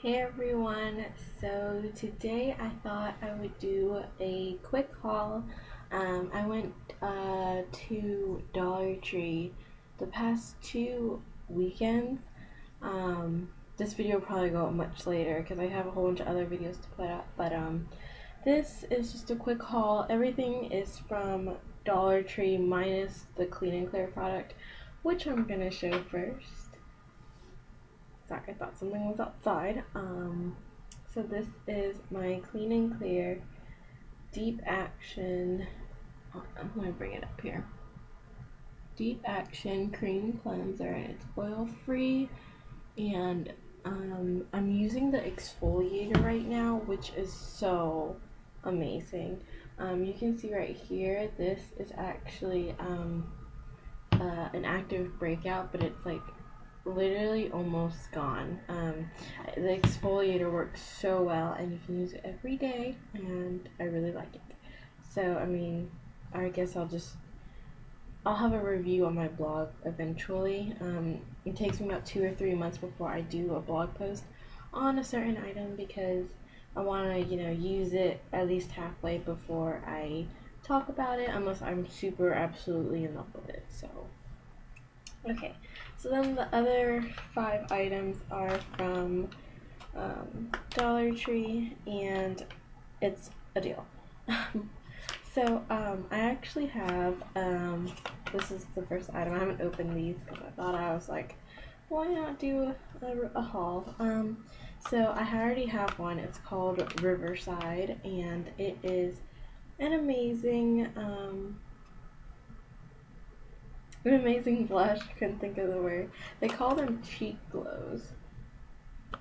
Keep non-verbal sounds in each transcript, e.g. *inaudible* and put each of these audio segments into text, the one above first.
Hey everyone, so today I thought I would do a quick haul. Um, I went uh, to Dollar Tree the past two weekends. Um, this video will probably go up much later because I have a whole bunch of other videos to put up, but um, this is just a quick haul. Everything is from Dollar Tree minus the Clean and Clear product, which I'm going to show first. I thought something was outside. Um, so this is my Clean and Clear Deep Action. Oh, I'm going to bring it up here. Deep Action Cream Cleanser. It's oil free, and um, I'm using the exfoliator right now, which is so amazing. Um, you can see right here, this is actually um, uh, an active breakout, but it's like literally almost gone. Um, the exfoliator works so well and you can use it every day and I really like it. So, I mean, I guess I'll just, I'll have a review on my blog eventually. Um, it takes me about two or three months before I do a blog post on a certain item because I want to, you know, use it at least halfway before I talk about it unless I'm super absolutely in love with it. So, okay. So then the other five items are from um, Dollar Tree and it's a deal. *laughs* so um, I actually have, um, this is the first item, I haven't opened these because I thought I was like, why not do a, a haul? Um, so I already have one, it's called Riverside and it is an amazing um, an amazing blush. Couldn't think of the word. They call them cheek glows.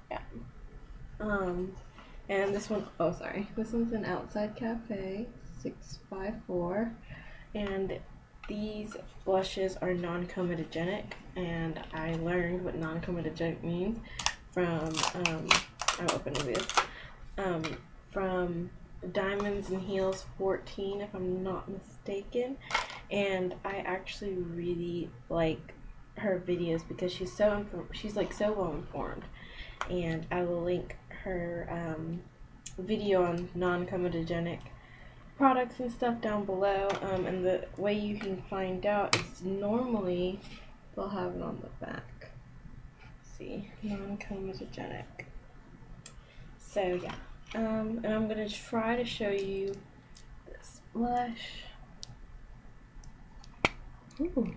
Yeah. Um, and this one, oh sorry, this one's an Outside Cafe 654, and these blushes are non-comedogenic, and I learned what non-comedogenic means from, um, I'm opening this, um, from Diamonds and Heels 14, if I'm not mistaken, and I actually really like her videos because she's so she's like so well informed. And I will link her um, video on non-comedogenic products and stuff down below um, and the way you can find out is normally they'll have it on the back. Let's see non-comedogenic. So yeah. Um, and I'm gonna try to show you this blush Ooh.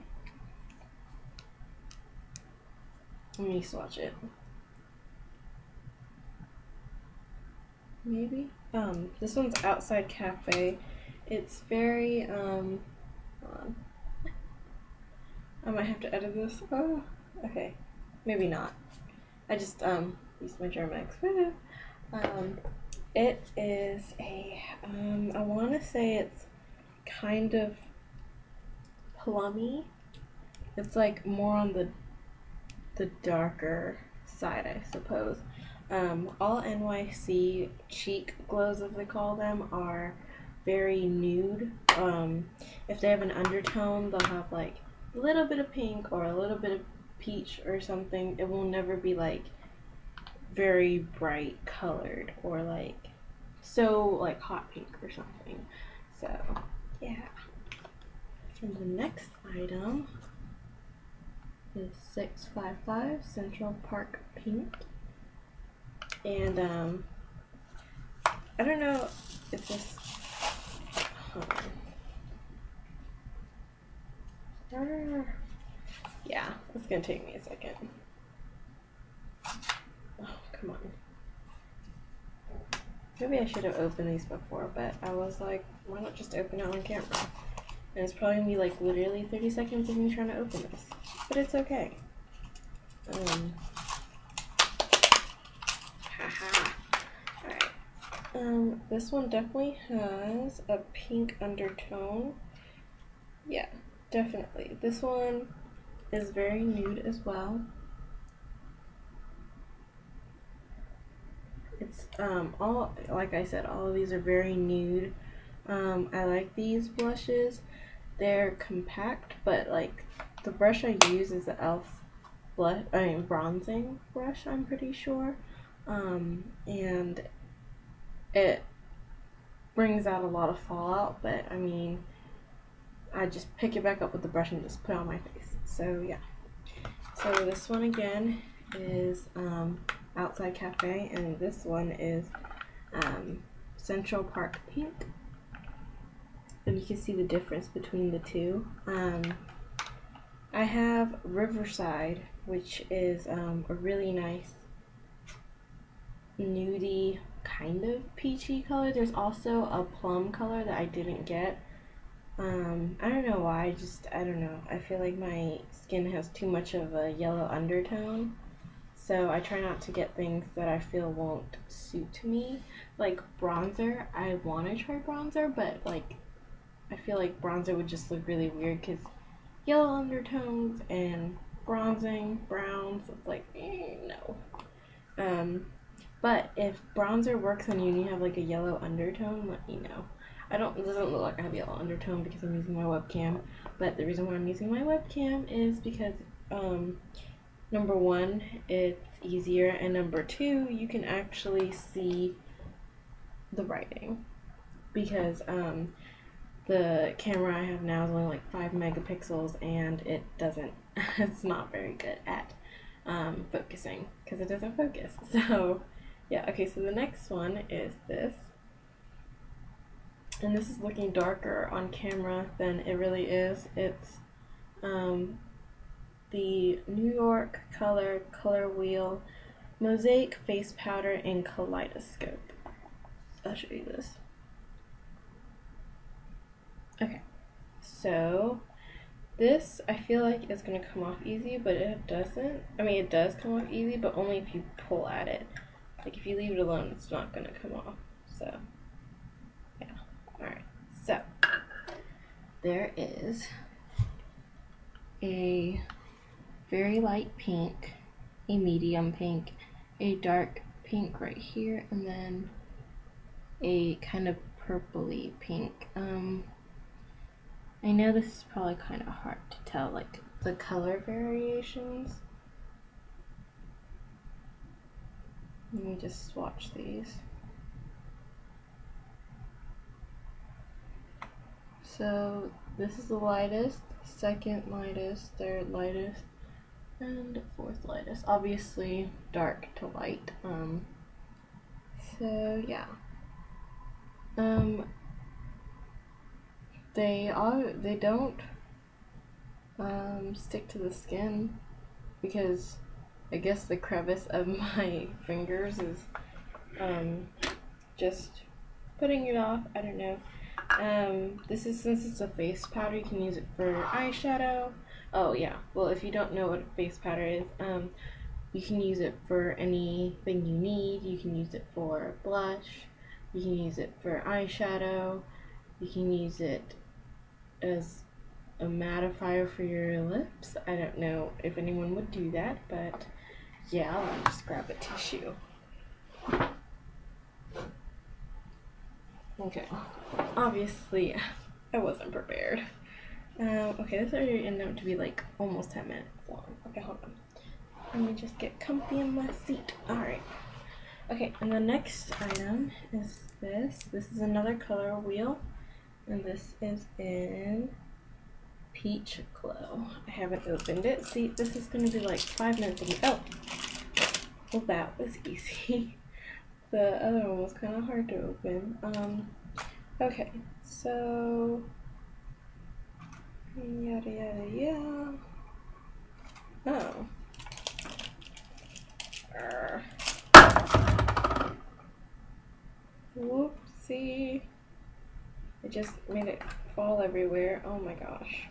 Let me swatch it. Maybe? Um, this one's Outside Cafe. It's very, um. I might have to edit this. Oh, okay. Maybe not. I just, um, used my German *laughs* Um, it is a, um, I want to say it's kind of plummy. It's like more on the the darker side, I suppose. Um, all NYC cheek glows, as they call them, are very nude. Um, if they have an undertone, they'll have like a little bit of pink or a little bit of peach or something. It will never be like very bright colored or like so like hot pink or something. So, yeah. And the next item is 655 Central Park Pink. And um, I don't know if this. Yeah, it's gonna take me a second. Oh, come on. Maybe I should have opened these before, but I was like, why not just open it on camera? And it's probably gonna be like literally 30 seconds of me trying to open this. But it's okay. Um, haha. Alright. Um, this one definitely has a pink undertone. Yeah, definitely. This one is very nude as well. It's um all like I said, all of these are very nude. Um, I like these blushes. They're compact, but like the brush I use is the e.l.f. blush, I mean bronzing brush. I'm pretty sure. um, and it brings out a lot of fallout, but I mean, I just pick it back up with the brush and just put it on my face. So yeah. So this one again is um, Outside Cafe, and this one is um, Central Park Pink. You can see the difference between the two. Um, I have Riverside, which is um, a really nice nudie kind of peachy color. There's also a plum color that I didn't get. Um, I don't know why, I just, I don't know. I feel like my skin has too much of a yellow undertone. So I try not to get things that I feel won't suit me. Like bronzer, I want to try bronzer, but like, I feel like bronzer would just look really weird because yellow undertones and bronzing, browns, it's like, eh, no. Um, but if bronzer works on you and you have like a yellow undertone, let me know. I don't, it doesn't look like I have yellow undertone because I'm using my webcam, but the reason why I'm using my webcam is because, um, number one, it's easier, and number two, you can actually see the writing because, um, the camera I have now is only like 5 megapixels and it doesn't, *laughs* it's not very good at um, focusing because it doesn't focus. *laughs* So yeah, okay, so the next one is this. And this is looking darker on camera than it really is. It's um, the New York Color Color Wheel Mosaic Face Powder in Kaleidoscope. I'll show you this. Okay, so this I feel like is going to come off easy, but it doesn't. I mean, it does come off easy, but only if you pull at it. Like if you leave it alone, it's not going to come off. So, yeah. Alright, so there is a very light pink, a medium pink, a dark pink right here, and then a kind of purpley pink. Um, I know this is probably kind of hard to tell, like the color variations. Let me just swatch these. So this is the lightest, second lightest, third lightest, and fourth lightest. Obviously dark to light. Um, so yeah. Um, they are they don't um, stick to the skin because I guess the crevice of *laughs* my fingers is um, just putting it off. I don't know. Um, this is since it's a face powder, you can use it for eyeshadow. Oh yeah. Well, if you don't know what a face powder is, um, you can use it for anything you need. You can use it for blush. You can use it for eyeshadow. You can use it as a mattifier for your lips. I don't know if anyone would do that, but yeah, me just grab a tissue. Okay, obviously *laughs* I wasn't prepared. Um, okay, this already ended up to be like almost 10 minutes long. Okay, hold on. Let me just get comfy in my seat. Alright. Okay, and the next item is this. This is another color wheel. And this is in Peach Glow. I haven't opened it. See, this is going to be like five minutes. Oh! Well, that was *laughs* easy. the other one was kind of hard to open. Um, okay, so... Yada yada yada. Oh. Urgh. Whoopsie. It just made it fall everywhere. Oh my gosh.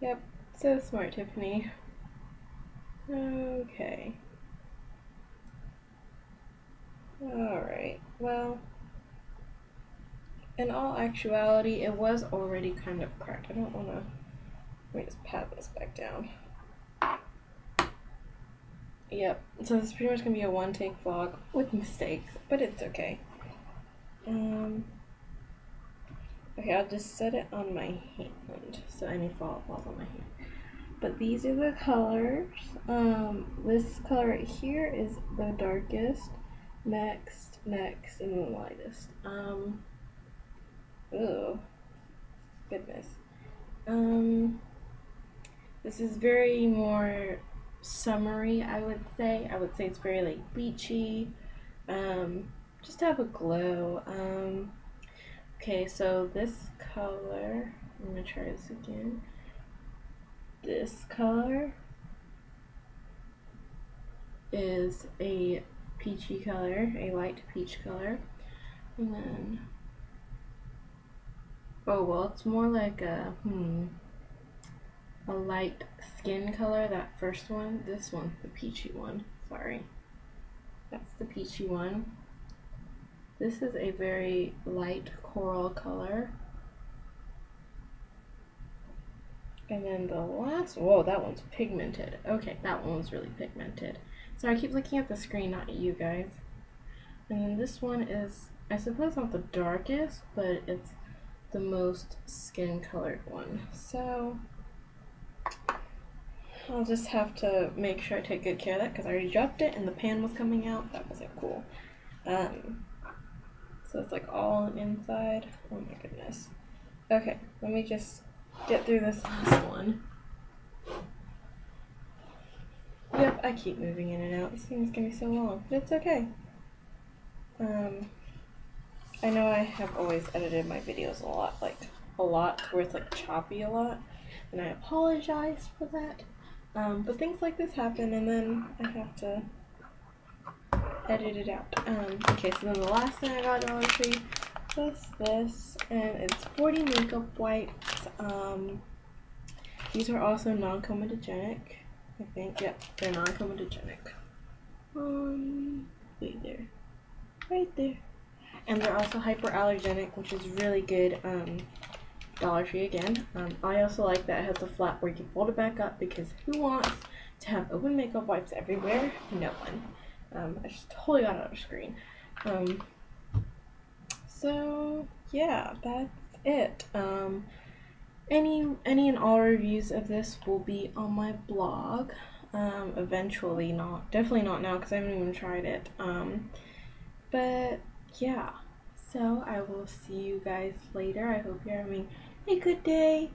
Yep, so smart, Tiffany. Okay. Alright, well, in all actuality, it was already kind of cracked. I don't want to, let me just pat this back down. Yep, so this is pretty much to be a one-take vlog with mistakes, but it's okay. Um, okay, I'll just set it on my hand, so any fall falls on my hand. but these are the colors. Um, this color right here is the darkest, next, next, and the lightest. Um, oh, goodness. Um, this is very more summery, I would say. I would say it's very like beachy. Um, just have a glow. Um, okay, so this color, I'm gonna try this again. This color is a peachy color, a light peach color. And then, oh well, it's more like a, hmm, a light skin color, that first one. This one, the peachy one, sorry. That's the peachy one. This is a very light coral color. And then the last, whoa, that one's pigmented. Okay, that one was really pigmented. So I keep looking at the screen, not at you guys. And then this one is, I suppose not the darkest, but it's the most skin colored one. So I'll just have to make sure I take good care of that because I already dropped it and the pan was coming out. That wasn't cool. Um, so it's like all inside. Oh my goodness. Okay, let me just get through this last one. Yep, I keep moving in and out. This thing's gonna be so long, but it's okay. Um, I know I have always edited my videos a lot, like a lot, where it's like choppy a lot, and I apologize for that. Um, but things like this happen, and then I have to edit it out. Um, okay, so then the last thing I got Dollar Tree was this, and it's 40 makeup wipes. Um, these are also non-comedogenic, I think. Yep, they're non-comedogenic. Um, wait there, right there. And they're also hyperallergenic, which is really good. Um, Dollar Tree again. Um, I also like that it has a flap where you can fold it back up because who wants to have open makeup wipes everywhere? No one. Um, I just totally got out of screen. Um, so yeah, that's it. Um, any any and all reviews of this will be on my blog. Um, eventually, not definitely not now because I haven't even tried it. Um, but yeah. So I will see you guys later. I hope you're having a good day.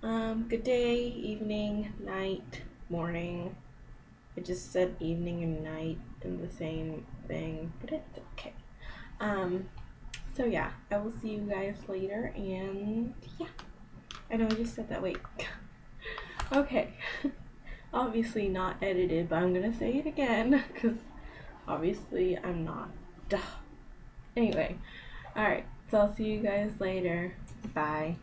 Um, good day, evening, night, morning. I just said evening and night in the same thing, but it's okay. Um, so yeah, I will see you guys later, and yeah. I know I just said that, wait. *laughs* okay. *laughs* obviously not edited, but I'm gonna say it again, *laughs* because obviously I'm not. Duh. Anyway, alright, so I'll see you guys later. Bye.